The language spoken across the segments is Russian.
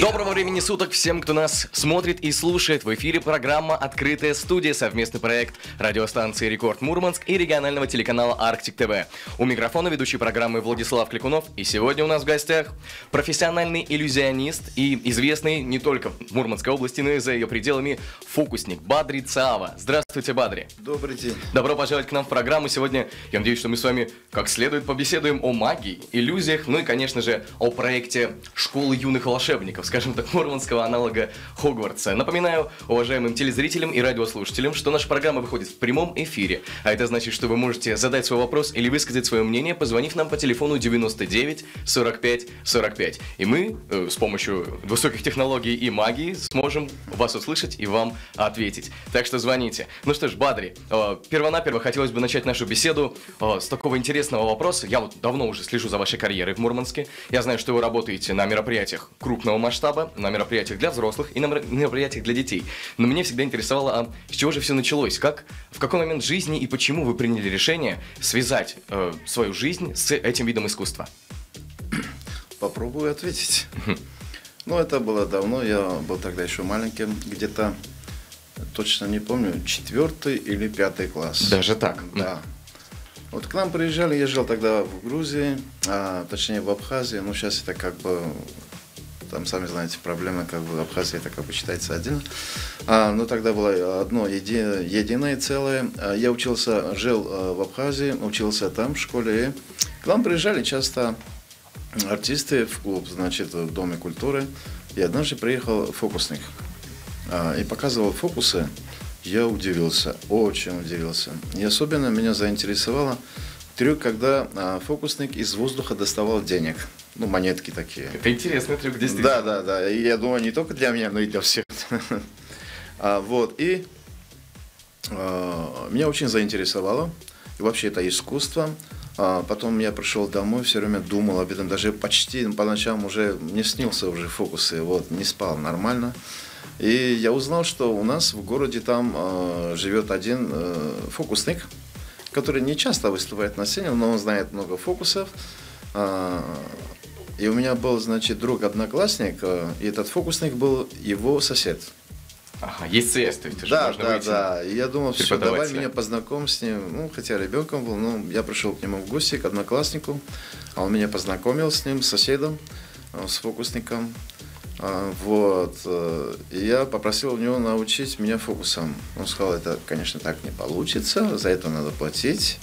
Доброго времени суток всем, кто нас смотрит и слушает. В эфире программа «Открытая студия», совместный проект радиостанции «Рекорд Мурманск» и регионального телеканала «Арктик ТВ». У микрофона ведущий программы Владислав Кликунов. И сегодня у нас в гостях профессиональный иллюзионист и известный не только в Мурманской области, но и за ее пределами фокусник Бадри Цаава. Здравствуйте, Бадри. Добрый день. Добро пожаловать к нам в программу. Сегодня я надеюсь, что мы с вами как следует побеседуем о магии, иллюзиях, ну и, конечно же, о проекте «Школы юных волшебников», скажем так, мурманского аналога Хогвартса. Напоминаю уважаемым телезрителям и радиослушателям, что наша программа выходит в прямом эфире, а это значит, что вы можете задать свой вопрос или высказать свое мнение, позвонив нам по телефону 99 45 45. И мы э, с помощью высоких технологий и магии сможем вас услышать и вам ответить. Так что звоните. Ну что ж, Бадри, э, первонаперво хотелось бы начать нашу беседу э, с такого интересного вопроса. Я вот давно уже слежу за вашей карьерой в Мурманске. Я знаю, что вы работаете на мероприятиях крупного масштаба, на мероприятиях для взрослых и на мероприятиях для детей. Но меня всегда интересовало, а с чего же все началось? Как, в какой момент жизни и почему вы приняли решение связать э, свою жизнь с этим видом искусства? Попробую ответить. Ну, это было давно, я был тогда еще маленьким, где-то, точно не помню, четвертый или пятый класс. Даже так? Да. Вот к нам приезжали, я жил тогда в Грузии, а, точнее в Абхазии, ну сейчас это как бы, там сами знаете, проблемы как бы Абхазия это как бы считается отдельно. А, но тогда было одно еди, единое целое. А, я учился, жил а, в Абхазии, учился там в школе. И к нам приезжали часто артисты в клуб, значит, в Доме культуры. И однажды приехал фокусник а, и показывал фокусы я удивился, очень удивился. И особенно меня заинтересовало трюк, когда а, фокусник из воздуха доставал денег. Ну, монетки такие. Это интересный трюк, действительно. Да, да, да. И я думаю, не только для меня, но и для всех. а, вот, и а, меня очень заинтересовало. И вообще это искусство. А потом я пришел домой, все время думал об этом, даже почти по ночам уже не снился уже фокусы, вот, не спал нормально. И я узнал, что у нас в городе там э, живет один э, фокусник, который не часто выступает на сцене, но он знает много фокусов. Э, и у меня был, значит, друг-одноклассник, э, и этот фокусник был его сосед. Ага, есть связь, то есть да, можно да, выйти да. И я думал, все, давай меня познакомь с ним. Ну, хотя ребенком был, но я пришел к нему в гости, к однокласснику, а он меня познакомил с ним, с соседом, э, с фокусником. А, вот. Э, и я попросил у него научить меня фокусам. Он сказал, это, конечно, так не получится, за это надо платить.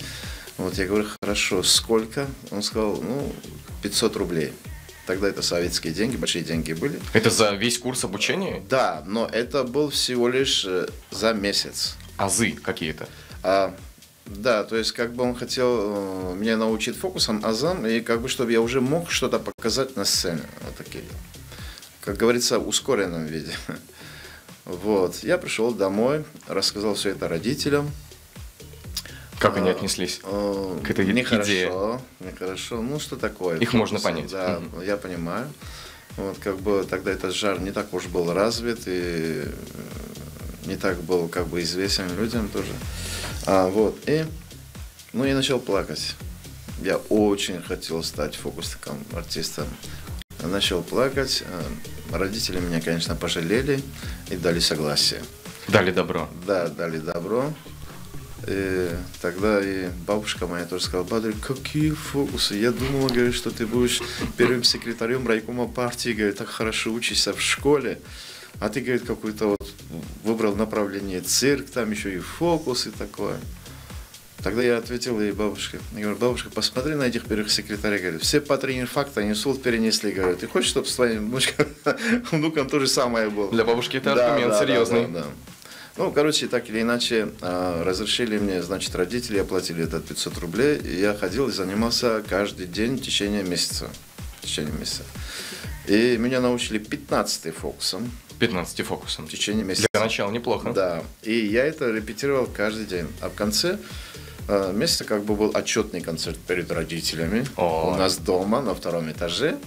Вот я говорю, хорошо, сколько? Он сказал, ну, 500 рублей. Тогда это советские деньги, большие деньги были. Это за весь курс обучения? Да, но это был всего лишь э, за месяц. Азы какие-то? А, да, то есть как бы он хотел э, меня научить фокусам, азам, и как бы чтобы я уже мог что-то показать на сцене. Вот такие как говорится, в ускоренном виде. Вот. Я пришел домой, рассказал все это родителям. Как они отнеслись а, к этой нехорошо, идее? Нехорошо. Ну, что такое? Их можно понять. Да, я понимаю. Вот, как бы тогда этот жар не так уж был развит и э, не так был как бы известен людям тоже. А, вот, и, ну, я начал плакать. Я очень хотел стать фокусником, артистом начал плакать. Э, родители меня, конечно, пожалели и дали согласие. Дали добро. Да, дали добро. И тогда и бабушка моя тоже сказала, Бадрик, какие фокусы? Я думала, говорит, что ты будешь первым секретарем райкома партии, говорит, так хорошо учишься в школе. А ты, говорит, какой-то вот выбрал направление цирк, там еще и фокус и такое. Тогда я ответил ей бабушке. Я говорю, бабушка, посмотри на этих первых секретарей. Говорю, все по три инфаркта инсульт перенесли. Говорю, ты хочешь, чтобы с твоим внучком, внуком то же самое было? Для бабушки это да, аргумент да, серьезный. Да, да, да. Ну, короче, так или иначе, а, разрешили мне, значит, родители оплатили этот 500 рублей. И я ходил и занимался каждый день в течение месяца. В течение месяца. И меня научили 15 фокусом. 15 фокусом. В течение месяца. Для начала неплохо. Да. И я это репетировал каждый день. А в конце Э, месяца как бы был отчетный концерт перед родителями О. у нас дома на втором этаже.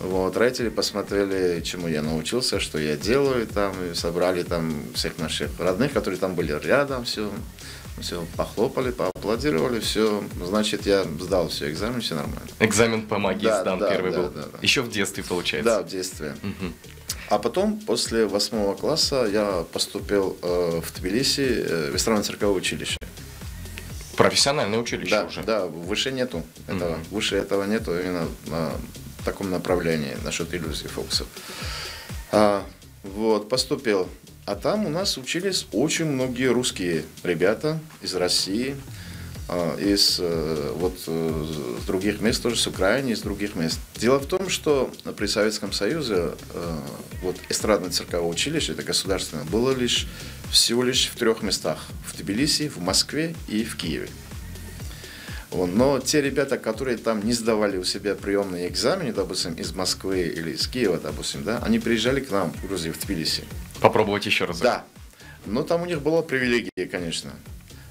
Вот, родители посмотрели, чему я научился, что я делаю там, и собрали там всех наших родных, которые там были рядом, все. Все, похлопали, поаплодировали, все. Значит, я сдал все, экзамен, все нормально. Экзамен по магии Да, сдан да, первый да, был. да, да. Еще в детстве, получается. Да, в детстве. Мгм. А потом, после восьмого класса, я поступил э, в Тбилиси э, в эстрадно-цирковое училище. Профессиональное училище Да, уже. да, выше нету этого. Выше этого нету именно на таком направлении насчет иллюзий фокусов. А, вот, поступил. А там у нас учились очень многие русские ребята из России, а, из э, вот э, с других мест тоже, с Украины, из других мест. Дело в том, что при Советском Союзе э, вот эстрадно-цирковое училище, это государственное, было лишь всего лишь в трех местах. В Тбилиси, в Москве и в Киеве. Но те ребята, которые там не сдавали у себя приемные экзамены, допустим, из Москвы или из Киева, допустим, да, они приезжали к нам в Грузию, в Тбилиси. Попробовать еще раз. Да. Но там у них была привилегия, конечно.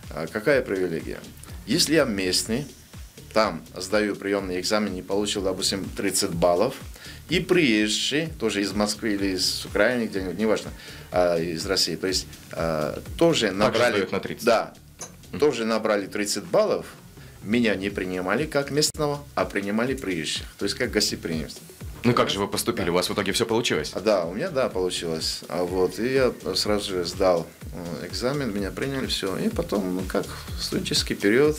А какая привилегия? Если я местный, там сдаю приемный экзамен и получил, допустим, 30 баллов, и приезжий, тоже из Москвы или из Украины, где-нибудь, неважно, а, из России, то есть а, тоже набрали... сдают на 30. Да, тоже набрали 30 баллов, меня не принимали как местного, а принимали приезжих, то есть как гостеприимство. Ну как же вы поступили? У вас в итоге все получилось? А, Да, у меня, да, получилось. А вот, и я сразу же сдал э, экзамен, меня приняли, все. И потом, ну как, студенческий период,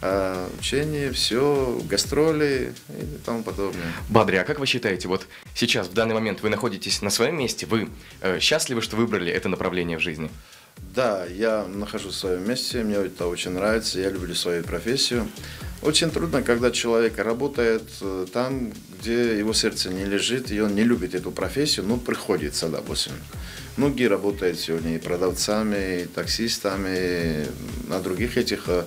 э, учение, все, гастроли и тому подобное. Бадри, а как вы считаете, вот сейчас, в данный момент, вы находитесь на своем месте, вы э, счастливы, что выбрали это направление в жизни? Да, я нахожусь в своем месте, мне это очень нравится, я люблю свою профессию. Очень трудно, когда человек работает э, там, где его сердце не лежит, и он не любит эту профессию, но приходится, допустим. Многие работают сегодня и продавцами, и таксистами, и на других этих э,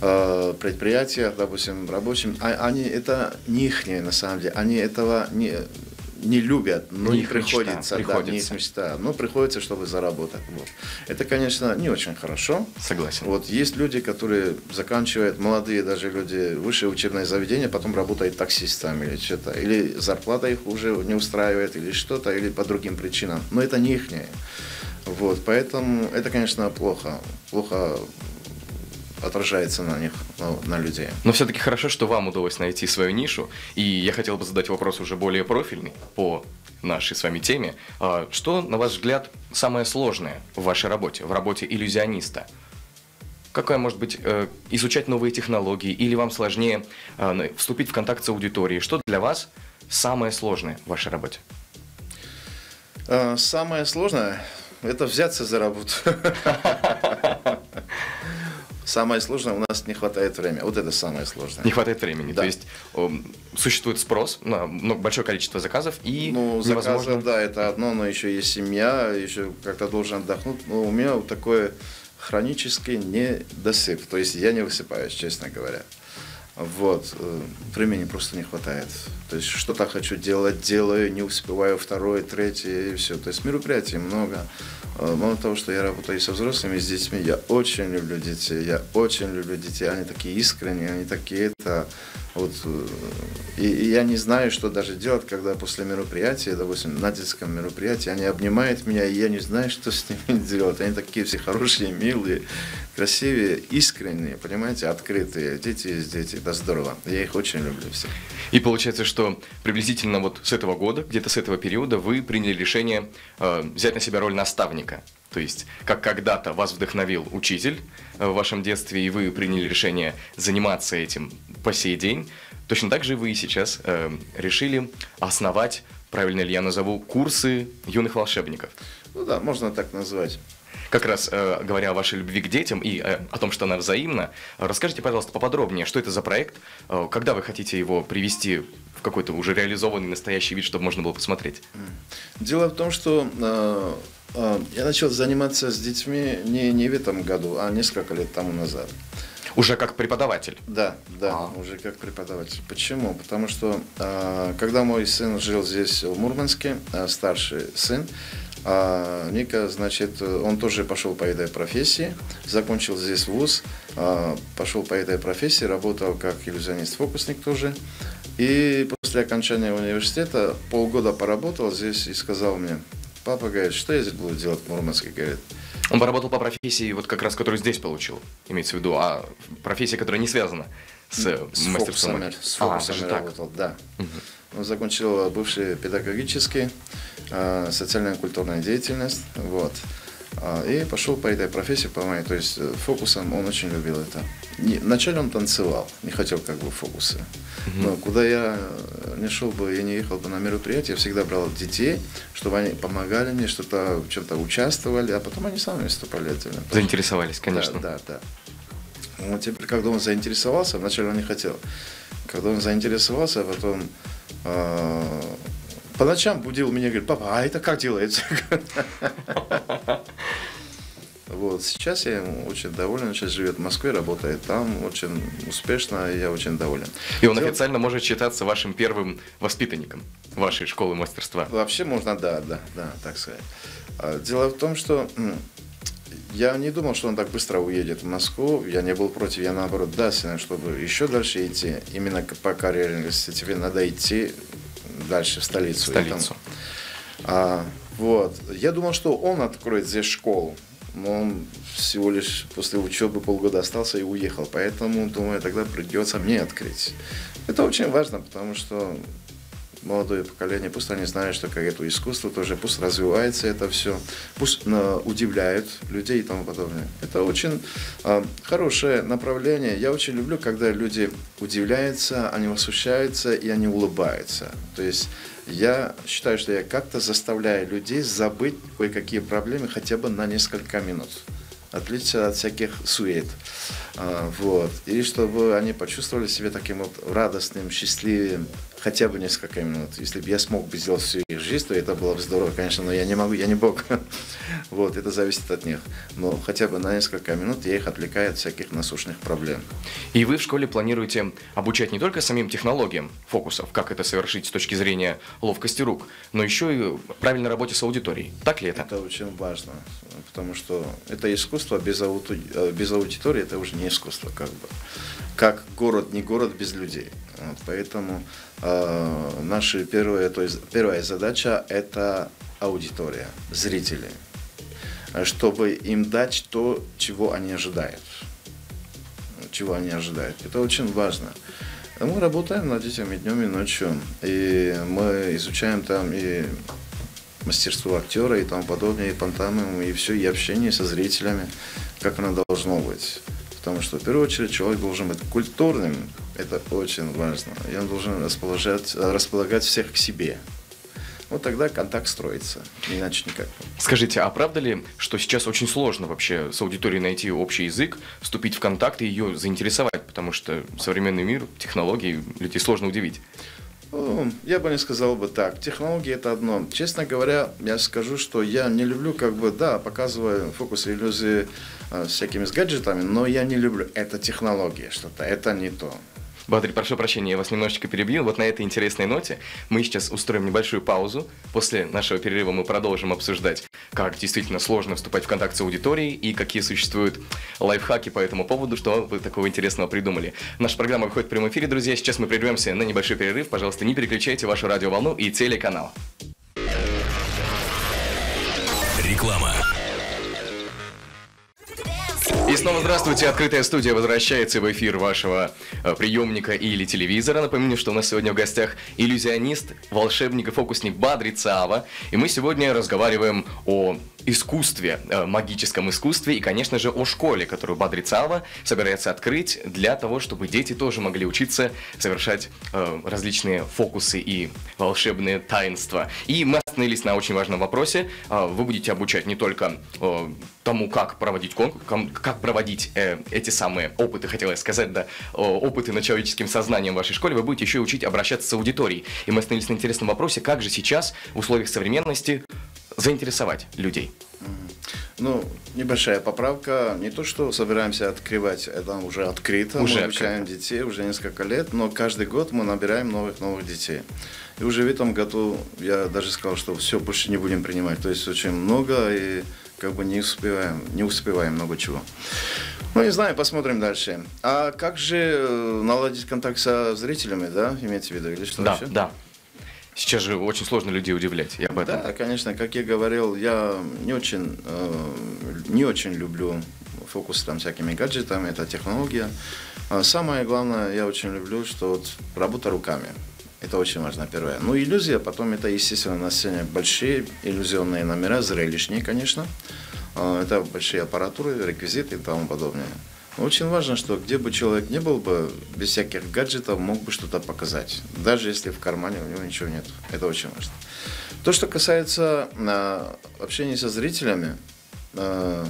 э, предприятиях, допустим, рабочим. А- Они, это не их, на самом деле, они этого не, не любят, но Не не их мечта, приходится, да, не их приходится. мечта, но приходится, чтобы заработать. Вот. Это, конечно, не очень хорошо. Согласен. Вот есть люди, которые заканчивают, молодые даже люди, высшее учебное заведение, потом работают таксистами или что-то. Или зарплата их уже не устраивает, или что-то, или по другим причинам. Но это не их. Вот, поэтому это, конечно, плохо. Плохо отражается на них, ну, на людей. Но все-таки хорошо, что вам удалось найти свою нишу. И я хотел бы задать вопрос уже более профильный по нашей с вами теме. А, Что, на ваш взгляд, самое сложное в вашей работе, в работе иллюзиониста? Какое может быть э, изучать новые технологии или вам сложнее э, вступить в контакт с аудиторией? Что для вас самое сложное в вашей работе? А, Самое сложное – это взяться за работу. Самое сложное – у нас не хватает времени. Вот это самое сложное. Не хватает времени. Да. То есть существует спрос на большое количество заказов и Ну, невозможно... заказы, да, это одно, но еще есть семья, еще как-то должен отдохнуть. Но у меня вот такое хронический недосып. То есть я не высыпаюсь, честно говоря. Вот. э, Времени просто не хватает. То есть что-то хочу делать, делаю, не успеваю второе, третье и все. То есть мероприятий много. Э, Мало того, что я работаю со взрослыми, с детьми, я очень люблю детей. Я очень люблю детей. Они такие искренние, они такие это... Вот, э, и, и я не знаю, что даже делать, когда после мероприятия, допустим, на детском мероприятии, они обнимают меня, и я не знаю, что с ними делать. Они такие все хорошие, милые, красивые, искренние, понимаете, открытые. Дети есть дети, это здорово. Я их очень люблю всех. И получается, что приблизительно вот с этого года, где-то с этого периода, вы приняли решение э, взять на себя роль наставника. То есть, как когда-то вас вдохновил учитель э, в вашем детстве, и вы приняли решение заниматься этим по сей день, точно так же вы и сейчас э, решили основать, правильно ли я назову, курсы юных волшебников. Ну да, можно так назвать. Как раз э, говоря о вашей любви к детям и э, о том, что она взаимна, расскажите, пожалуйста, поподробнее, что это за проект, э, когда вы хотите его привести в какой-то уже реализованный настоящий вид, чтобы можно было посмотреть. Дело в том, что э, э, я начал заниматься с детьми не, не в этом году, а несколько лет тому назад. Уже как преподаватель. Да, да, А. уже как преподаватель. Почему? Потому что э, когда мой сын жил здесь, в Мурманске, э, старший сын, э, Ника, значит, э, он тоже пошел по этой профессии, закончил здесь вуз, э, пошел по этой профессии, работал как иллюзионист-фокусник тоже. И после окончания университета полгода поработал здесь и сказал мне, папа, говорит, что я здесь буду делать в Мурманске, говорит. Он поработал по профессии, вот как раз, которую здесь получил, имеется в виду, а профессия, которая не связана с, с мастерством. Фокусами, с фокусами а, работал, так. да. Угу. Он закончил бывший педагогический, э, социально-культурная деятельность, вот. А, и пошел по этой профессии, по моей, то есть э, фокусом он очень любил это. Не, вначале он танцевал, не хотел как бы фокусы. Но куда я не шел бы, я не ехал бы на мероприятие, я всегда брал детей, чтобы они помогали мне, что-то в чем-то участвовали, а потом они сами выступали. Заинтересовались, конечно. Да, да, да. Ну, теперь, когда он заинтересовался, вначале он не хотел. Когда он заинтересовался, а потом э, по ночам будил меня, говорит, папа, а это как делается? Вот, сейчас я очень доволен, сейчас живет в Москве, работает там, очень успешно, и я очень доволен. И он Дел... официально может считаться вашим первым воспитанником вашей школы мастерства. Вообще можно, да, да, да, так сказать. А, дело в том, что я не думал, что он так быстро уедет в Москву. Я не был против, я наоборот, да, чтобы еще дальше идти. Именно по карьере, если тебе надо идти дальше в столицу. В столицу. А, вот. Я думал, что он откроет здесь школу. Но он всего лишь после учебы полгода остался и уехал. Поэтому, думаю, тогда придется мне открыть. Это очень важно, потому что молодое поколение, пусть они знают, что как это искусство тоже, пусть развивается это все, пусть э, удивляют людей и тому подобное. Это очень э, хорошее направление. Я очень люблю, когда люди удивляются, они восхищаются и они улыбаются. То есть я считаю, что я как-то заставляю людей забыть кое-какие проблемы хотя бы на несколько минут. Отличие от всяких сует. А, вот. И чтобы они почувствовали себя таким вот радостным, счастливым, хотя бы несколько минут. Если бы я смог бы сделать всю их жизнь, то это было бы здорово, конечно, но я не могу, я не бог. Вот, это зависит от них. Но хотя бы на несколько минут я их отвлекаю от всяких насущных проблем. И вы в школе планируете обучать не только самим технологиям фокусов, как это совершить с точки зрения ловкости рук, но еще и правильной работе с аудиторией. Так ли это? Это очень важно, потому что это искусство без, ауди... Э, без аудитории, это уже не искусство как бы. Как город, не город без людей. Вот, поэтому наша первая, то есть, первая задача – это аудитория, зрители, чтобы им дать то, чего они ожидают. Чего они ожидают. Это очень важно. Мы работаем над этим и днем, и ночью. И мы изучаем там и мастерство актера и тому подобное, и пантомиму, и все, и общение со зрителями, как оно должно быть. Потому что, в первую очередь, человек должен быть культурным, это очень важно. Он должен располагать, располагать всех к себе. Вот тогда контакт строится, иначе никак. Скажите, а правда ли, что сейчас очень сложно вообще с аудиторией найти общий язык, вступить в контакт и ее заинтересовать, потому что современный мир, технологии, людей сложно удивить? Я бы не сказал бы так. Технологии это одно. Честно говоря, я скажу, что я не люблю, как бы, да, показываю фокус иллюзии э, всякими с гаджетами, но я не люблю. Это технология что-то, это не то. Бадрий, прошу прощения, я вас немножечко перебью. Вот на этой интересной ноте мы сейчас устроим небольшую паузу. После нашего перерыва мы продолжим обсуждать, как действительно сложно вступать в контакт с аудиторией и какие существуют лайфхаки по этому поводу, что вы такого интересного придумали. Наша программа выходит в прямом эфире, друзья. Сейчас мы прервемся на небольшой перерыв. Пожалуйста, не переключайте вашу радиоволну и телеканал. Реклама. Снова здравствуйте. Открытая студия возвращается в эфир вашего э, приемника или телевизора. Напомню, что у нас сегодня в гостях иллюзионист, волшебник и фокусник Бадри Цаава. И мы сегодня разговариваем о искусстве, э, магическом искусстве и, конечно же, о школе, которую Бадрицава собирается открыть для того, чтобы дети тоже могли учиться совершать э, различные фокусы и волшебные таинства. И мы остановились на очень важном вопросе. Э, вы будете обучать не только э, тому, как проводить конкурс, как проводить э, эти самые опыты, хотела я сказать, да, опыты над человеческим сознанием в вашей школе, вы будете еще и учить обращаться с аудиторией. И мы остановились на интересном вопросе, как же сейчас в условиях современности заинтересовать людей? Ну, небольшая поправка. Не то, что собираемся открывать, это уже открыто. Уже мы обучаем открыто. детей уже несколько лет, но каждый год мы набираем новых-новых детей. И уже в этом году я даже сказал, что все больше не будем принимать. То есть очень много и как бы не успеваем, не успеваем много чего. Ну, не знаю, посмотрим дальше. А как же э, наладить контакт со зрителями, да, имеете в виду, или что да, еще? Да, Сейчас же очень сложно людей удивлять. Я об этом. Да, конечно, как я говорил, я не очень, э, не очень люблю фокус там всякими гаджетами, это технология. А самое главное, я очень люблю, что вот работа руками. Это очень важно, первое. Ну, иллюзия, потом это, естественно, на сцене большие иллюзионные номера, зрелищнее, конечно. А, это большие аппаратуры, реквизиты и тому подобное. Но очень важно, что где бы человек не был бы, без всяких гаджетов мог бы что-то показать. Даже если в кармане у него ничего нет. Это очень важно. То, что касается э, общения со зрителями, э,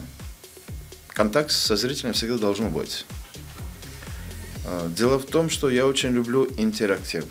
контакт со зрителем всегда должен быть. Дело в том, что я очень люблю интерактив.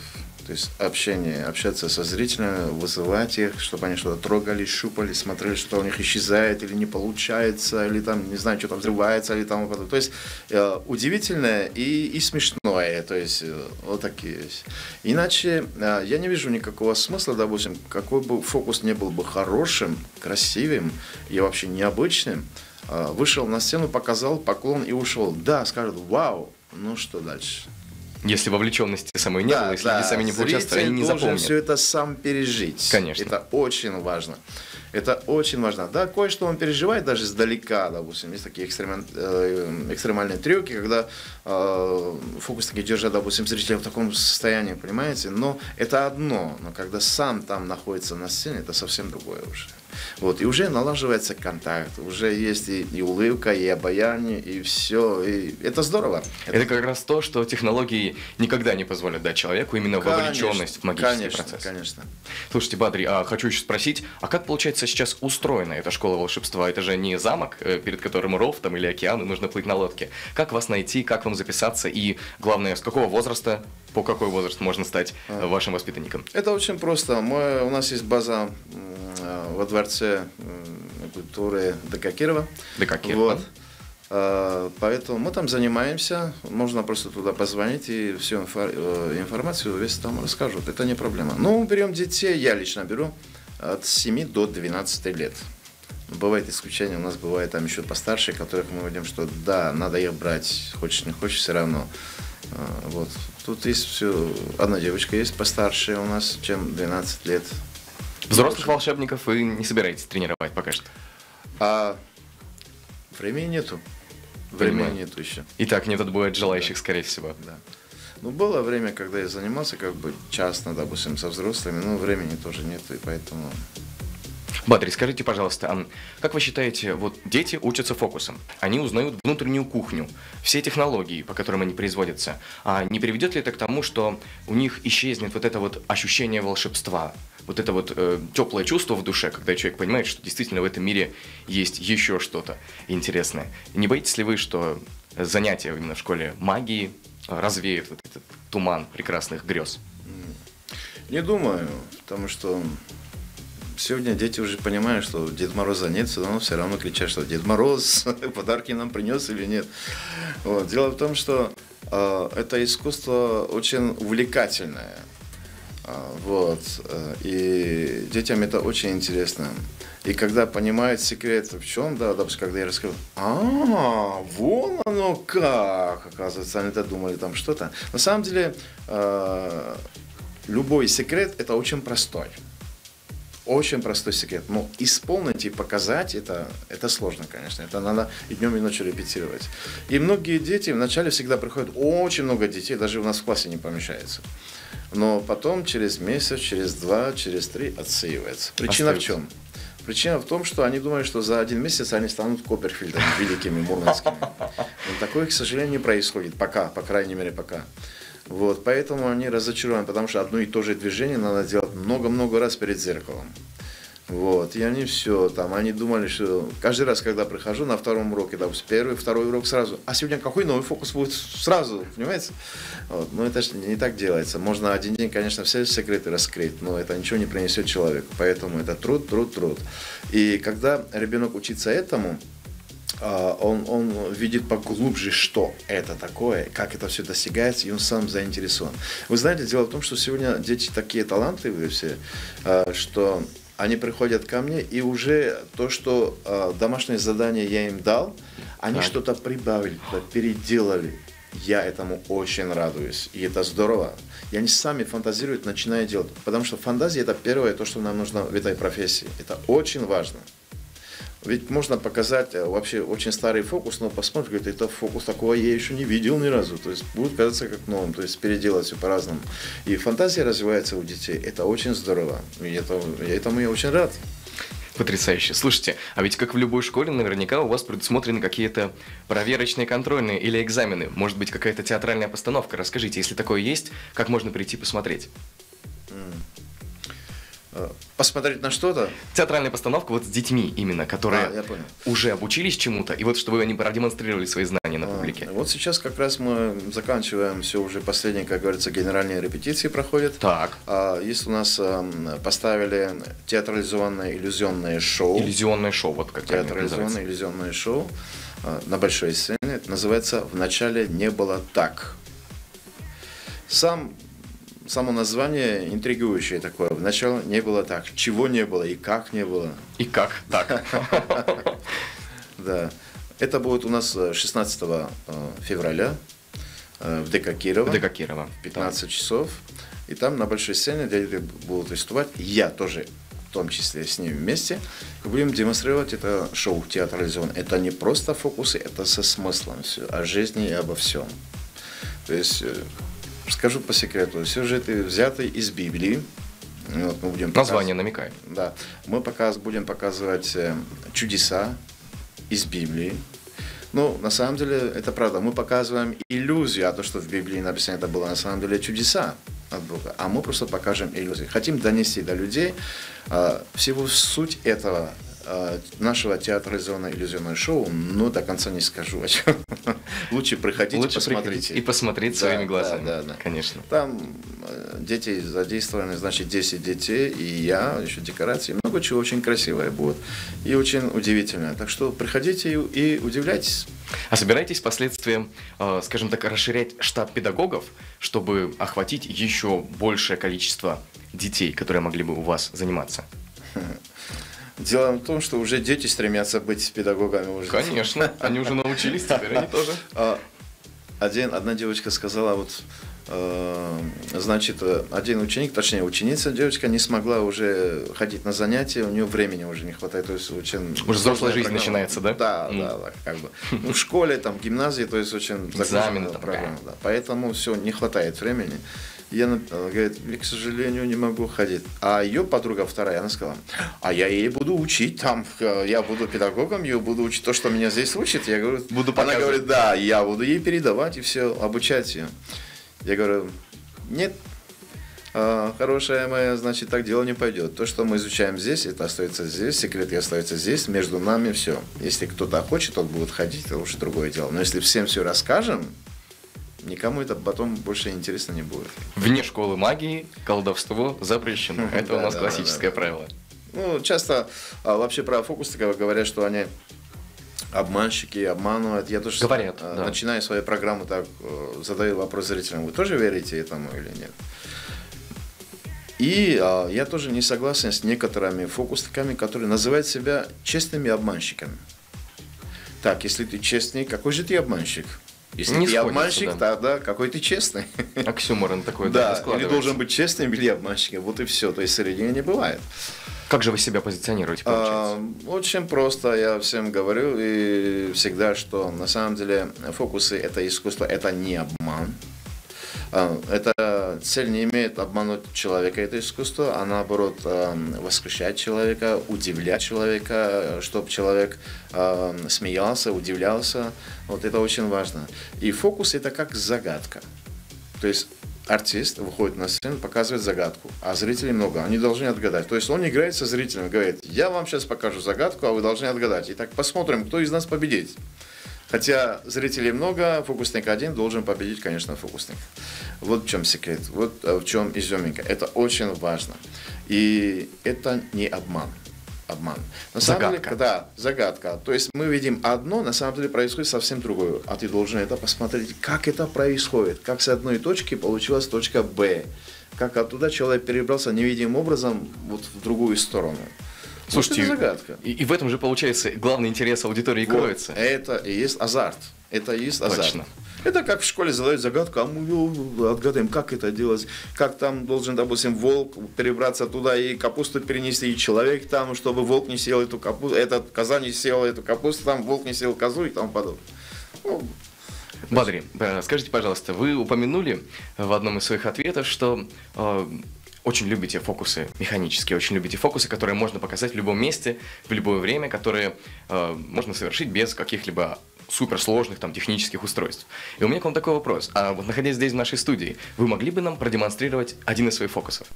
То есть общение, общаться со зрителями, вызывать их, чтобы они что-то трогали, щупали, смотрели, что у них исчезает или не получается, или там, не знаю, что там взрывается, или там То есть э, удивительное и, и смешное, то есть э, вот такие есть. Иначе э, я не вижу никакого смысла, допустим, какой бы фокус не был бы хорошим, красивым и вообще необычным, вышел на сцену, показал поклон и ушел. Да, скажут, вау, ну что дальше? Если вовлеченности самой не да, было, если да. люди сами не поучаствовали, они не запомнят. все это сам пережить. Конечно. Это очень важно. Это очень важно. Да, кое-что он переживает даже издалека, допустим. Есть такие экстремаль, э, экстремальные трюки, когда э, фокусники держат, допустим, зрителя в таком состоянии, понимаете? Но это одно. Но когда сам там находится на сцене, это совсем другое уже. Вот, и уже налаживается контакт, уже есть и, и улыбка, и обаяние, и все. И это здорово. Это, это как раз то, что технологии никогда не позволят дать человеку именно конечно, вовлеченность в магический конечно, процесс. Конечно. Слушайте, Бадри, а хочу еще спросить, а как получается сейчас устроена эта школа волшебства? Это же не замок, э, перед которым ров там или океан, и нужно плыть на лодке. Как вас найти, как вам записаться и, главное, с какого возраста по какой возраст можно стать а. вашим воспитанником? Это очень просто. Мы, у нас есть база Э, во дворце культуры ДК Кирова. ДК Кирова. Вот. Э, поэтому мы там занимаемся, можно просто туда позвонить и всю э, информацию весь там расскажут. Это не проблема. Ну, берем детей, я лично беру от 7 до 12 лет. Бывает исключение, у нас бывает там еще постарше, которых мы видим, что да, надо их брать, хочешь не хочешь, все равно. Вот. Тут есть все, одна девочка есть постарше у нас, чем 12 лет. Взрослых волшебников вы не собираетесь тренировать пока что? А времени нету. Времени Понимаю. нету еще. И так не тут будет желающих, да. скорее всего. Да. Ну, было время, когда я занимался как бы частно, допустим, со взрослыми, но времени тоже нету, и поэтому Бадри, скажите, пожалуйста, а как вы считаете, вот дети учатся фокусом, они узнают внутреннюю кухню, все технологии, по которым они производятся, а не приведет ли это к тому, что у них исчезнет вот это вот ощущение волшебства, вот это вот э, теплое чувство в душе, когда человек понимает, что действительно в этом мире есть еще что-то интересное. Не боитесь ли вы, что занятия именно в школе магии развеют вот этот туман прекрасных грез? Не думаю, потому что сегодня дети уже понимают, что Дед Мороза нет, но все равно кричат, что Дед Мороз подарки нам принес или нет. Вот. Дело в том, что э, это искусство очень увлекательное. А, вот. Э, и детям это очень интересно. И когда понимают секрет в чем, да, допустим, когда я рассказал, а, вон оно как, оказывается, они это думали там что-то. На самом деле, э, любой секрет это очень простой. Очень простой секрет. Но исполнить и показать это, это сложно, конечно. Это надо и днем, и ночью репетировать. И многие дети вначале всегда приходят, очень много детей, даже у нас в классе не помещается. Но потом через месяц, через два, через три отсеивается. Причина Остается. в чем? Причина в том, что они думают, что за один месяц они станут Копперфильдами, великими, мурманскими. Но такое, к сожалению, не происходит. Пока, по крайней мере, пока. Вот, поэтому они разочарованы, потому что одно и то же движение надо делать много-много раз перед зеркалом. Вот, и они все, там, они думали, что каждый раз, когда прихожу на втором уроке, да, первый, второй урок сразу, а сегодня какой новый фокус будет сразу, понимаете? Вот, но это же не так делается. Можно один день, конечно, все секреты раскрыть, но это ничего не принесет человеку. Поэтому это труд, труд, труд. И когда ребенок учится этому, он, он видит поглубже, что это такое, как это все достигается, и он сам заинтересован. Вы знаете, дело в том, что сегодня дети такие талантливые все, а, что они приходят ко мне, и уже то, что э, домашнее задание я им дал, они что-то прибавили, переделали. Я этому очень радуюсь, и это здорово. И они сами фантазируют, начиная делать. Потому что фантазия – это первое, то, что нам нужно в этой профессии. Это очень важно. Ведь можно показать э, вообще очень старый фокус, но посмотришь, говорит, это фокус такого я еще не видел ни разу. То есть будет казаться как новым, то есть переделать все по-разному. И фантазия развивается у детей, это очень здорово. И это, этому я очень рад. Потрясающе. Слушайте, а ведь как в любой школе, наверняка у вас предусмотрены какие-то проверочные, контрольные или экзамены. Может быть, какая-то театральная постановка. Расскажите, если такое есть, как можно прийти посмотреть? Э, посмотреть на что-то? Театральная постановка вот с детьми именно, которые а, уже обучились чему-то, и вот чтобы они продемонстрировали свои знания на а, публике. Вот сейчас как раз мы заканчиваем все уже последние, как говорится, генеральные репетиции проходят. Так. А, есть у нас а, поставили театрализованное иллюзионное шоу. Иллюзионное шоу, вот как Театрализованное иллюзионное шоу а, на большой сцене. Это называется «Вначале не было так». Сам само название интригующее такое. Вначале не было так. Чего не было и как не было. И как так. Да. Это будет у нас 16 э, э, февраля э, в ДК Кирова. В ДК Кирова. 15 часов. И там на большой сцене дети будут выступать. Я тоже в том числе с ними вместе, будем демонстрировать это шоу театрализованное. Это не просто фокусы, это со смыслом все, о жизни и обо всем. То есть Скажу по секрету, сюжеты взяты из Библии. Вот мы будем Название намекает. Да. Мы показ, будем показывать э, чудеса из Библии. Ну, на самом деле, это правда. Мы показываем иллюзию, а то, что в Библии написано, это было на самом деле чудеса от Бога. А мы просто покажем иллюзию. Хотим донести до людей э, всего суть этого Э, нашего театрализованного иллюзионного шоу, но до конца не скажу о чем. Лучше приходите, Лучше посмотрите. И посмотреть да, своими глазами. Да, да, да. Конечно. Там э, дети задействованы, значит, 10 детей, и я, еще декорации, много чего очень красивое будет и очень удивительное. Так что приходите и, и удивляйтесь. А собираетесь впоследствии, э, скажем так, расширять штат педагогов, чтобы охватить еще большее количество детей, которые могли бы у вас заниматься? Дело в том, что уже дети стремятся быть педагогами. Уже. Конечно, они уже научились, теперь они тоже. А, один, одна девочка сказала, вот, э, значит, один ученик, точнее ученица, девочка не смогла уже ходить на занятия, у нее времени уже не хватает, то есть очень... Уже взрослая жизнь программа. начинается, да? Да, mm. да, да, как бы. Ну, в школе, там, в гимназии, то есть очень... Там программа, да. Поэтому все, не хватает времени. Я, она говорит, к сожалению, не могу ходить. А ее подруга вторая, она сказала, а я ей буду учить там, э, я буду педагогом, я буду учить то, что меня здесь учит. Я говорю, буду она говорит, да, я буду ей передавать и все, обучать ее. Я говорю, нет, а, хорошая моя, значит, так дело не пойдет. То, что мы изучаем здесь, это остается здесь, секреты остаются здесь, между нами все. Если кто-то хочет, он будет ходить, это уже другое дело. Но если всем все расскажем, никому это потом больше интересно не будет. Вне школы магии колдовство запрещено. Это у нас классическое правило. Ну, часто а, вообще про фокусников говорят, что они обманщики, обманывают. Я тоже Говорят, а, да. начинаю свою программу так, э, задаю вопрос зрителям, вы тоже верите этому или нет? И а, я тоже не согласен с некоторыми фокусниками, которые называют себя честными обманщиками. Так, если ты честный, какой же ты обманщик? Если не ты обманщик, да. тогда какой ты честный. Оксюморон такой, да, да или должен быть честным, или обманщиком. Вот и все. То есть среднего не бывает. Как же вы себя позиционируете, получается? А, очень просто. Я всем говорю и всегда, что на самом деле фокусы – это искусство, это не обман. А, эта цель не имеет обмануть человека, это искусство, а наоборот а, воскрешать человека, удивлять человека, чтобы человек а, смеялся, удивлялся. Вот это очень важно. И фокус это как загадка. То есть артист выходит на сцену, показывает загадку, а зрителей много, они должны отгадать. То есть он играет со зрителями, говорит, я вам сейчас покажу загадку, а вы должны отгадать. Итак, посмотрим, кто из нас победит. Хотя зрителей много, фокусник один должен победить, конечно, фокусник. Вот в чем секрет, вот э, в чем изюминка. Это очень важно. И это не обман. Обман. На самом загадка. деле, да, загадка. То есть мы видим одно, на самом деле происходит совсем другое. А ты должен это посмотреть, как это происходит, как с одной точки получилась точка Б, как оттуда человек перебрался невидимым образом вот в другую сторону. Слушайте, загадка. И, и в этом же, получается, главный интерес аудитории вот, кроется. Это и есть азарт. Это и есть азарт. Точно. Это как в школе задают загадку, а мы отгадаем, как это делать, как там должен, допустим, волк перебраться туда и капусту перенести, и человек там, чтобы волк не съел эту капусту, этот коза не съел эту капусту, там волк не съел козу и тому подобное. Ну, Бадри, э, скажите, пожалуйста, вы упомянули в одном из своих ответов, что э, очень любите фокусы механические, очень любите фокусы, которые можно показать в любом месте, в любое время, которые э, можно совершить без каких-либо суперсложных там технических устройств. И у меня к вам такой вопрос. А вот находясь здесь в нашей студии, вы могли бы нам продемонстрировать один из своих фокусов?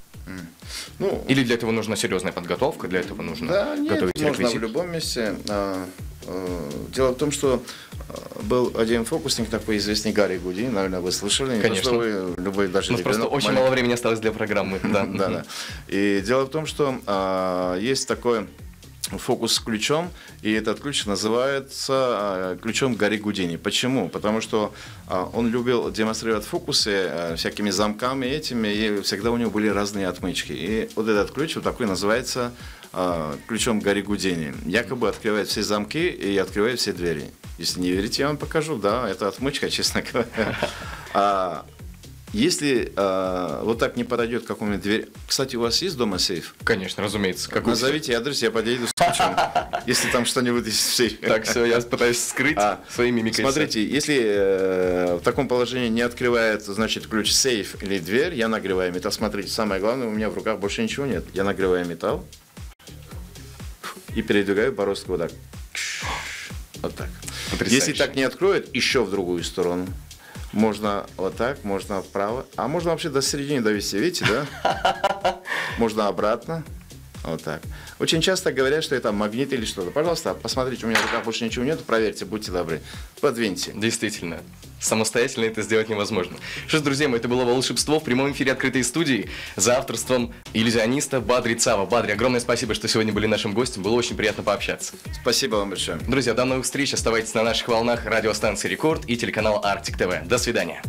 ну, Или для этого нужна серьезная подготовка, для этого нужно Да, нет, готовить можно реквизит? в любом месте. А, э, Дело в том, что был один фокусник такой известный Гарри Гуди, наверное, вы слышали. Не то, Конечно. что вы, любой даже У нас просто очень маленький. мало времени осталось для программы. Да, Да, да. И дело в том, что а, есть такой фокус с ключом, и этот ключ называется а, ключом Гарри Гудини. Почему? Потому что а, он любил демонстрировать фокусы всякими замками этими, и всегда у него были разные отмычки. И вот этот ключ вот такой называется ключом Гарри Гудини. Якобы открывает все замки и открывает все двери. Если не верите, я вам покажу. Да, это отмычка, честно говоря. А, если а, вот так не подойдет какому-нибудь дверь... Кстати, у вас есть дома сейф? Конечно, разумеется. Как у всех. Назовите адрес, я подъеду с ключом, если там что-нибудь есть в сейфе. Так, все, я пытаюсь скрыть А, своими микро. Смотрите, если э, в таком положении не открывает, значит, ключ сейф или дверь, я нагреваю металл. Смотрите, самое главное, у меня в руках больше ничего нет. Я нагреваю металл и передвигаю бороздку вот так. Вот так. Потрясающе. Если так не откроет, еще в другую сторону. Можно вот так, можно вправо. А можно вообще до середины довести, видите, да? Можно обратно. Вот так. Очень часто говорят, что это магнит или что-то. Пожалуйста, посмотрите, у меня в руках больше ничего нет, проверьте, будьте добры. Подвиньте. Действительно. Самостоятельно это сделать невозможно. Что ж, друзья мои, это было волшебство в прямом эфире открытой студии за авторством иллюзиониста Бадри Цава. Бадри, огромное спасибо, что сегодня были нашим гостем. Было очень приятно пообщаться. Спасибо вам большое. Друзья, до новых встреч. Оставайтесь на наших волнах радиостанции Рекорд и телеканал Арктик ТВ. До свидания.